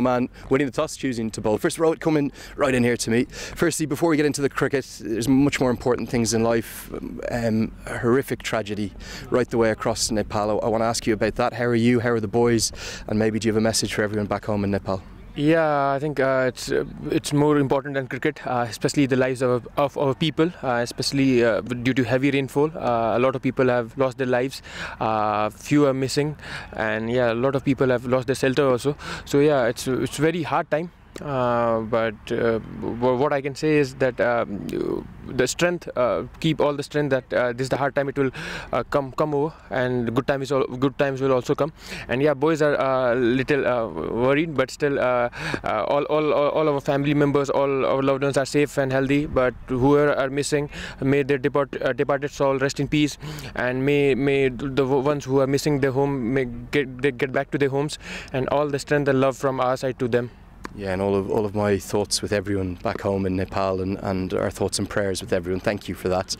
man winning the toss, choosing to bowl. First, Rohit coming right in here to me. Firstly, before we get into the cricket, there's much more important things in life. Um, a horrific tragedy right the way across Nepal. I want to ask you about that. How are you? How are the boys? And maybe do you have a message for everyone back home in Nepal? Yeah, I think uh, it's uh, it's more important than cricket, uh, especially the lives of of our people, uh, especially uh, due to heavy rainfall. Uh, a lot of people have lost their lives, few are missing, and yeah, a lot of people have lost their shelter also. So yeah, it's it's very hard time. Uh, but uh, what I can say is that um, the strength, uh, keep all the strength. That this is the hard time. It will come come over, and good time is all, good times will also come. And yeah, boys are a little worried, but still, all, all all our family members, all our loved ones are safe and healthy. But whoever are missing, may their depart, departed soul rest in peace, and may may the ones who are missing their home may get get back to their homes, and all the strength and love from our side to them. Yeah, and all of all of my thoughts with everyone back home in Nepal and, and our thoughts and prayers with everyone. Thank you for that.